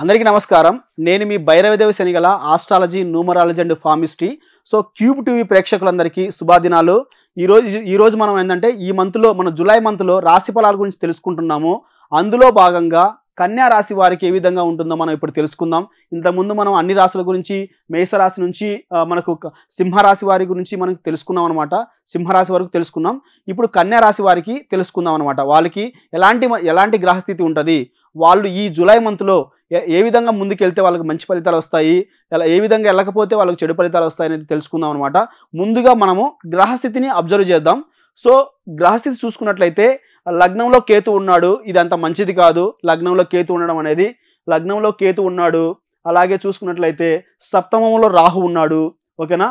అందరికీ నమస్కారం. నేను మీ Bhairavadevi Shanigala astrology numerology and palmistry. So Cube TV ప్రేక్షకులందరికీ శుభాదినాలు. ఈరోజు ఈరోజు మనం ఏంటంటే ఈ మంత్లో మన జులై మంత్లో రాశి ఫలాల గురించి తెలుసుకుంటున్నాము. అందులో భాగంగా కన్యా రాశి వారికి ఏ విధంగా ఉంటుందో మనం ఇప్పుడు తెలుసుకుందాం. ఇంతకుముందు మనం అన్ని రాశుల గురించి మేషరాశి నుంచి మనకు సింహరాశి వారి గురించి మనం తెలుసుకున్నాం అనమాట సింహరాశి వరకు తెలుసుకున్నాం. ఇప్పుడు కన్యా రాశి వారికి తెలుసుకుందాం అనమాట వాళ్ళకి ఎలాంటి మ- ఎలాంటి గ్రహస్థితి ఉంటుంది? వాళ్ళు ఈ జూలై మంత్లో ఏ- ఏ విధంగా ముందుకెళ్తే వాళ్ళకి మంచి ఫలితాలు వస్తాయి? ఎలా ఏ విధంగా వెళ్ళకపోతే వాళ్ళకి చెడు ఫలితాలు వస్తాయి అనేది తెలుసుకుందాం అనమాట ముందుగా మనము గ్రహస్థితిని అబ్జర్వ్ చేద్దాం. సో గ్రహస్థితి చూసుకున్నట్లయితే లగ్నంలో కేతు ఉన్నాడు ఇది అంత మంచిది కాదు. లగ్నంలో కేతు ఉండడం అనేది లగ్నంలో కేతు ఉన్నాడు అలాగే చూసుకున్నట్లయితే సప్తమంలో రాహు ఉన్నాడు ఓకేనా?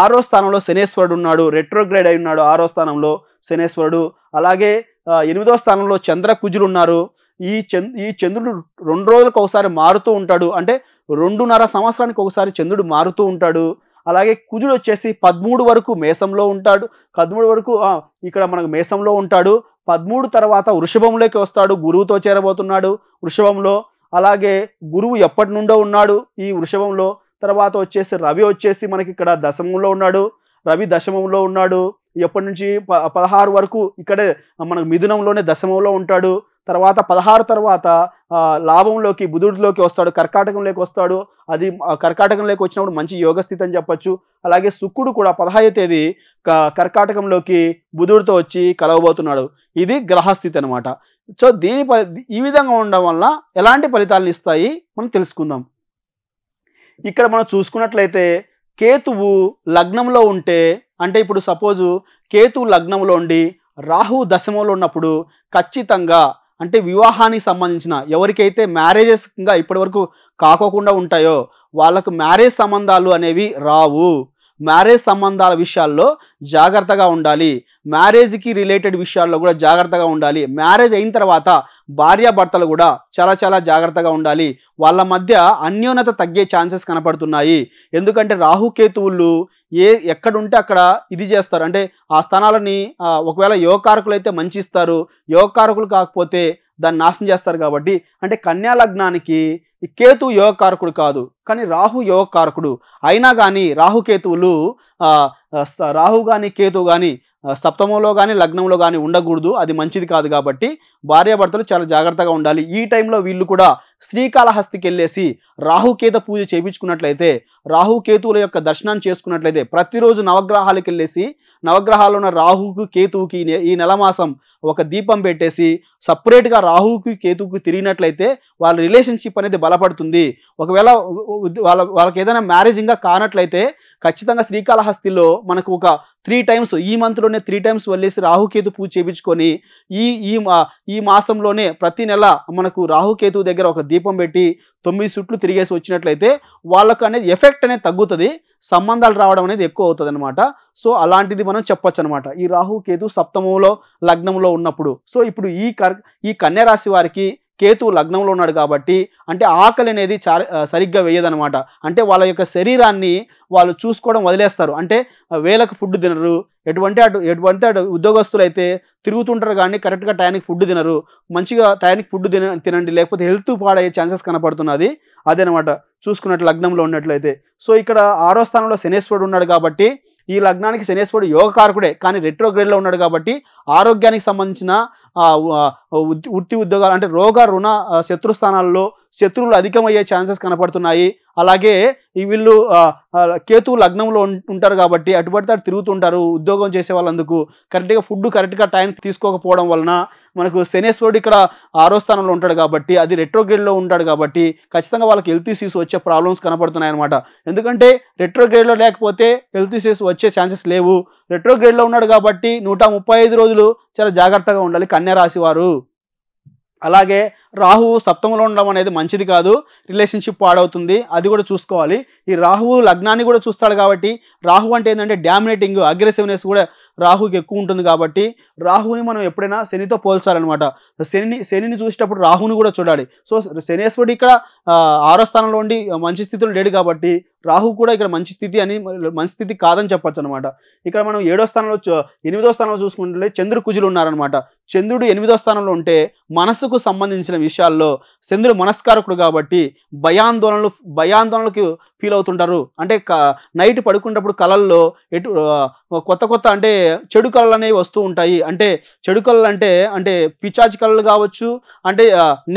ఆరో స్థానంలో శనేశ్వరుడు ఉన్నాడు రెట్రోగ్రేడ్ అయి ఉన్నాడు ఆరో స్థానంలో శనేశ్వరుడు. అలాగే ఎనిమిదో స్థానంలో చంద్ర కుజులు ఉన్నారు ఈ చంద్ ఈ చంద్రుడు రెండు రోజులకు ఒకసారి మారుతూ ఉంటాడు. అంటే రెండున్నర సంవత్సరానికి ఒకసారి చంద్రుడు మారుతూ ఉంటాడు. అలాగే కుజుడు వచ్చేసి పదమూడు వరకు మేషంలో ఉంటాడు. పదమూడు వరకు ఇక్కడ మనకు మేషంలో ఉంటాడు. పదమూడు తర్వాత వృషభంలోకి వస్తాడు. గురువుతో చేరబోతున్నాడు వృషభంలో. అలాగే గురువు ఎప్పటి నుండో ఉన్నాడు ఈ వృషభంలో. తర్వాత వచ్చేసి రవి వచ్చేసి మనకి ఇక్కడ దశమంలో ఉన్నాడు. రవి దశమంలో ఉన్నాడు. ఎప్పటి నుంచి ప పదహారు వరకు ఇక్కడే మనకు మిథునంలోనే దశమంలో ఉంటాడు. తర్వాత పదహారు తర్వాత లాభంలోకి బుధుడిలోకి వస్తాడు కర్కాటకంలోకి వస్తాడు. అది కర్కాటకంలోకి వచ్చినప్పుడు మంచి యోగస్థితి అని చెప్పొచ్చు. అలాగే శుక్రుడు కూడా పదహైదు తేదీ క- కర్కాటకంలోకి బుధుడితో వచ్చి కలవబోతున్నాడు. ఇది గ్రహస్థితి అనమాట సో దీని ఈ విధంగా ఉండడం వల్ల ఎలాంటి ఫలితాలను ఇస్తాయి? మనం తెలుసుకుందాం. ఇక్కడ మనం చూసుకున్నట్లయితే కేతువు లగ్నంలో ఉంటే అంటే ఇప్పుడు సపోజు కేతువు లగ్నంలో ఉండి రాహు దశమంలో ఉన్నప్పుడు ఖచ్చితంగా అంటే వివాహానికి సంబంధించిన ఎవరికైతే మ్యారేజెస్ ఇంకా ఇప్పటివరకు కాకోకుండా ఉంటాయో వాళ్ళకు మ్యారేజ్ సంబంధాలు అనేవి రావు. మ్యారేజ్ సంబంధాల విషయాల్లో జాగ్రత్తగా ఉండాలి. మ్యారేజ్కి రిలేటెడ్ విషయాల్లో కూడా జాగ్రత్తగా ఉండాలి. మ్యారేజ్ అయిన తర్వాత భార్యాభర్తలు కూడా చాలా చాలా జాగ్రత్తగా ఉండాలి. వాళ్ళ మధ్య అన్యోన్యత తగ్గే ఛాన్సెస్ కనపడుతున్నాయి. ఎందుకంటే రాహుకేతువులు ఏ ఎక్కడుంటే అక్కడ ఇది చేస్తారు. అంటే ఆ స్థానాలని ఒకవేళ యోగకారకులు అయితే మంచి ఇస్తారు యోగకారకులు కాకపోతే దాన్ని నాశనం చేస్తారు కాబట్టి. అంటే కన్యా లగ్నానికి కేతు యోగకారకుడు కాదు. కానీ రాహు యోగకారకుడు. అయినా కానీ రాహుకేతువులు రాహు కానీ కేతు కానీ సప్తమంలో కానీ లగ్నంలో కానీ ఉండకూడదు. అది మంచిది కాదు కాబట్టి భార్యాభర్తలు చాలా జాగ్రత్తగా ఉండాలి. ఈ టైంలో వీళ్ళు కూడా శ్రీకాళహస్తికి వెళ్ళేసి రాహుకేత పూజ చేయించుకున్నట్లయితే రాహుకేతువుల యొక్క దర్శనాన్ని చేసుకున్నట్లయితే ప్రతిరోజు నవగ్రహాలకు వెళ్ళేసి నవగ్రహాలు ఉన్న రాహుకు కేతువుకి ఈ నెల మాసం ఒక దీపం పెట్టేసి సపరేట్గా రాహుకి కేతువుకి తిరిగినట్లయితే వాళ్ళ రిలేషన్షిప్ అనేది బలపడుతుంది. ఒకవేళ వాళ్ళ వాళ్ళకి ఏదైనా మ్యారేజింగ్గా కానట్లయితే ఖచ్చితంగా శ్రీకాళహస్తిలో మనకు ఒక త్రీ టైమ్స్ ఈ మంత్లోనే త్రీ టైమ్స్ వెళ్ళేసి రాహుకేతు పూజ చేయించుకొని ఈ ఈ మా ఈ మాసంలోనే ప్రతి నెల మనకు రాహుకేతు దగ్గర ఒక దీపం పెట్టి తొమ్మిది చుట్లు తిరిగేసి వచ్చినట్లయితే వాళ్ళకు అనేది ఎఫెక్ట్ అనేది తగ్గుతుంది సంబంధాలు రావడం అనేది ఎక్కువ అవుతుంది అనమాట సో అలాంటిది మనం చెప్పొచ్చు అనమాట ఈ రాహు కేతు సప్తమంలో లగ్నంలో ఉన్నప్పుడు. సో ఇప్పుడు ఈ కర్ ఈ కన్యా రాశి వారికి కేతు లగ్నంలో ఉన్నాడు కాబట్టి అంటే ఆకలి అనేది సరిగ్గా వేయదనమాట. అంటే వాళ్ళ యొక్క శరీరాన్ని వాళ్ళు చూసుకోవడం వదిలేస్తారు. అంటే వేలకు ఫుడ్ తినరు. ఎటువంటి అటు ఎటువంటి అటు ఉద్యోగస్తులు అయితే తిరుగుతుంటారు కానీ కరెక్ట్గా టైంకి ఫుడ్ తినరు. మంచిగా టైంకి ఫుడ్ తిన తినండి. లేకపోతే హెల్త్ పాడయ్యే ఛాన్సెస్ కనపడుతున్నది. అదేనమాట. చూసుకున్నట్టు లగ్నంలో ఉన్నట్లయితే. సో ఇక్కడ ఆరో స్థానంలో శనేశ్వరుడు ఉన్నాడు కాబట్టి ఈ లగ్నానికి శనేశ్వరుడు యోగకారకుడే. కానీ రెట్రోగ్రేడ్లో ఉన్నాడు కాబట్టి ఆరోగ్యానికి సంబంధించిన వృత్తి ఉద్యోగాలు అంటే రోగ రుణ శత్రు స్థానాల్లో శత్రువులు అధికమయ్యే ఛాన్సెస్ కనపడుతున్నాయి. అలాగే ఈ వీళ్ళు ఆ, కేతు లగ్నంలో ఉంటారు కాబట్టి అటుపడితే అటు తిరుగుతుంటారు ఉద్యోగం చేసే వాళ్ళందుకు. కరెక్ట్గా ఫుడ్ కరెక్ట్గా టైం తీసుకోకపోవడం వలన మనకు శనేశ్వరుడు ఇక్కడ ఆరో స్థానంలో ఉంటాడు కాబట్టి అది రెట్రోగ్రేడ్లో ఉంటాడు కాబట్టి ఖచ్చితంగా వాళ్ళకి హెల్త్ ఇష్యూస్ వచ్చే ప్రాబ్లమ్స్ కనపడుతున్నాయి అనమాట ఎందుకంటే రెట్రోగ్రేడ్లో లేకపోతే హెల్త్ ఇష్యూస్ వచ్చే ఛాన్సెస్ లేవు. రెట్రోగ్రేడ్లో ఉన్నాడు కాబట్టి నూట ముప్పై ఐదు రోజులు చాలా జాగ్రత్తగా ఉండాలి కన్యా రాశి వారు అలాగే రాహు సప్తమంలో ఉండడం అనేది మంచిది కాదు. రిలేషన్షిప్ పాడవుతుంది. అది కూడా చూసుకోవాలి. ఈ రాహువు లగ్నాన్ని కూడా చూస్తాడు కాబట్టి రాహు అంటే ఏంటంటే డామినేటింగ్ అగ్రెసివ్నెస్ కూడా రాహుకి ఎక్కువ ఉంటుంది కాబట్టి రాహుని మనం ఎప్పుడైనా శనితో పోల్చాలన్నమాట. శనిని శనిని చూసేటప్పుడు రాహుని కూడా చూడాలి. సో శనేశ్వరుడు ఇక్కడ ఆరో స్థానంలో ఉండి మంచి స్థితిలో లేడు కాబట్టి రాహు కూడా ఇక్కడ మంచి స్థితి అని మంచి స్థితి కాదని చెప్పొచ్చు అనమాట ఇక్కడ మనం ఏడో స్థానంలో చూ- ఎనిమిదో స్థానంలో చూసుకుంటే చంద్రుడు కుజులు ఉన్నారనమాట చంద్రుడు ఎనిమిదో స్థానంలో ఉంటే మనసుకు సంబంధించిన విషయాల్లో చంద్రుడు మనస్కారకుడు కాబట్టి భయాందోళనలు భయాందోళనలకు ఫీల్ అవుతుంటారు. అంటే నైట్ పడుకున్నప్పుడు కళల్లో ఎటు కొత్త కొత్త అంటే చెడు కళలు అనేవి వస్తూ ఉంటాయి. అంటే చెడు కళలు అంటే అంటే పిచాచి కళలు కావచ్చు అంటే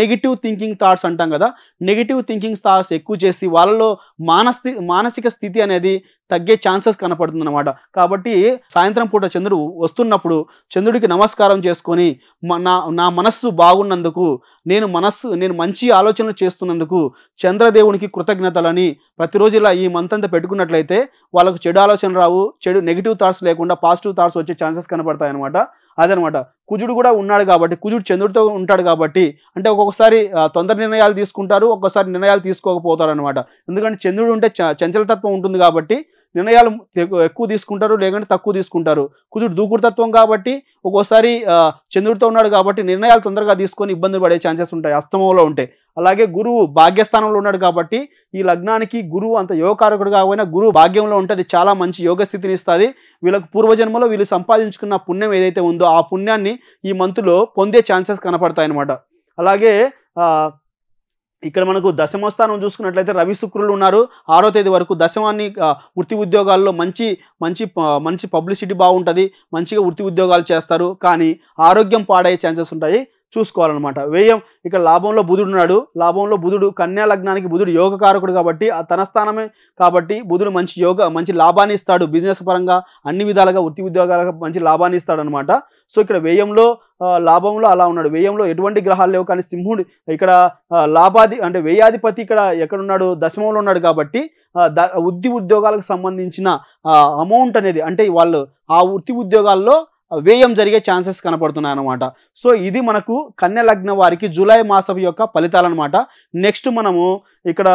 నెగిటివ్ థింకింగ్ థాట్స్ అంటాం కదా. నెగిటివ్ థింకింగ్ థాట్స్ ఎక్కువ చేసి వాళ్ళలో మానసి మానసిక స్థితి అనేది తగ్గే ఛాన్సెస్ కనపడుతుంది అనమాట కాబట్టి సాయంత్రం పూట చంద్రుడు వస్తున్నప్పుడు చంద్రుడికి నమస్కారం చేసుకొని నా నా మనస్సు బాగున్నందుకు నేను మనస్సు నేను మంచి ఆలోచనలు చేస్తున్నందుకు చంద్రదేవునికి కృతజ్ఞతలని ప్రతిరోజు ఇలా ఈ మంత్ అంతా పెట్టుకున్నట్లయితే వాళ్ళకు చెడు ఆలోచన రావు చెడు నెగిటివ్ థాట్స్ లేకుండా పాజిటివ్ థాట్స్ వచ్చే ఛాన్సెస్ కనపడతాయి అనమాట అదనమాట కుజుడు కూడా ఉన్నాడు కాబట్టి కుజుడు చంద్రుడితో ఉంటాడు కాబట్టి అంటే ఒక్కొక్కసారి తొందర నిర్ణయాలు తీసుకుంటారు ఒక్కొక్కసారి నిర్ణయాలు తీసుకోకపోతారు అనమాట ఎందుకంటే చంద్రుడు ఉంటే చ- చంచలతత్వం ఉంటుంది కాబట్టి నిర్ణయాలు ఎక్కువ తీసుకుంటారు లేకుంటే తక్కువ తీసుకుంటారు. కుజుడు దూకుడుతత్వం కాబట్టి ఒక్కోసారి చంద్రుడితో ఉన్నాడు కాబట్టి నిర్ణయాలు తొందరగా తీసుకొని ఇబ్బందులు పడే ఛాన్సెస్ ఉంటాయి అస్తమంలో ఉంటాయి. అలాగే గురువు భాగ్యస్థానంలో ఉన్నాడు కాబట్టి ఈ లగ్నానికి గురువు అంత యోగకారకుడు కాకపోయినా గురువు భాగ్యంలో ఉంటే చాలా మంచి యోగ స్థితిని ఇస్తుంది. వీళ్ళకు పూర్వజన్మలో వీళ్ళు సంపాదించుకున్న పుణ్యం ఏదైతే ఉందో ఆ పుణ్యాన్ని ఈ మంత్లో పొందే ఛాన్సెస్ కనపడతాయి అన్నమాట అలాగే ఇక్కడ మనకు దశమ స్థానం చూసుకున్నట్లయితే రవి శుక్రులు ఉన్నారు. ఆరో తేదీ వరకు దశమాన్ని వృత్తి ఉద్యోగాల్లో మంచి మంచి ప- మంచి పబ్లిసిటీ బాగుంటుంది. మంచిగా వృత్తి ఉద్యోగాలు చేస్తారు. కానీ ఆరోగ్యం పాడయ్యే ఛాన్సెస్ ఉంటాయి. చూసుకోవాలన్నమాట. వ్యయం ఇక్కడ లాభంలో బుధుడు ఉన్నాడు. లాభంలో బుధుడు కన్యా లగ్నానికి బుధుడు యోగకారకుడు కాబట్టి ఆ తన స్థానమే కాబట్టి బుధుడు మంచి యోగ మంచి లాభాన్ని ఇస్తాడు. బిజినెస్ పరంగా అన్ని విధాలుగా వృత్తి ఉద్యోగాలుగా మంచి లాభాన్ని ఇస్తాడు అనమాట సో ఇక్కడ వ్యయంలో లాభంలో అలా ఉన్నాడు. వ్యయంలో ఎటువంటి గ్రహాలు లేవు. కానీ సింహుడు ఇక్కడ లాభాది అంటే వ్యయాధిపతి ఇక్కడ ఎక్కడున్నాడు? దశమంలో ఉన్నాడు కాబట్టి వృత్తి ఉద్యోగాలకు సంబంధించిన అమౌంట్ అనేది అంటే వాళ్ళు ఆ వృత్తి ఉద్యోగాల్లో వ్యయం జరిగే ఛాన్సెస్ కనపడుతున్నాయి అనమాట సో ఇది మనకు కన్య లగ్నం వారికి జూలై మాసం యొక్క ఫలితాలు అనమాట నెక్స్ట్ మనము ఇక్కడ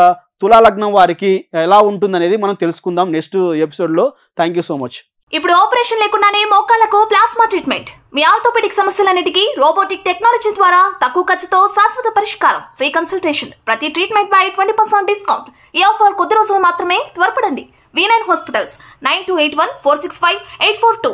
తులాలగ్నం వారికి ఎలా ఉంటుందనేది మనం తెలుసుకుందాం నెక్స్ట్ ఎపిసోడ్లో. Thank you so much. ఇప్పుడు ఆపరేషన్ లేకుండానే మోకాళ్ళకు ప్లాస్మా ట్రీట్మెంట్. మీ ఆర్థోపెడిక్ సమస్యలన్నిటికీ రోబోటిక్ టెక్నాలజీ ద్వారా తక్కువ ఖర్చుతో శాశ్వత పరిష్కారం. Free consultation. ప్రతి ట్రీట్మెంట్ పై ట్వంటీ పర్సెంట్ డిస్కౌంట్. ఈ ఆఫర్ కొద్ది రోజులు మాత్రమే త్వరపడండి. V nine hospitals nine two eight one four six five eight four two.